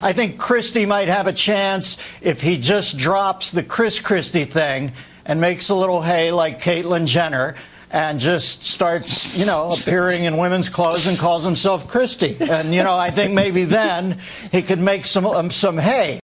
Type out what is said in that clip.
I think Christie might have a chance if he just drops the Chris Christie thing and makes a little hay like Caitlyn Jenner and just starts, you know, appearing in women's clothes and calls himself Christie. And, you know, I think maybe then he could make some, um, some hay.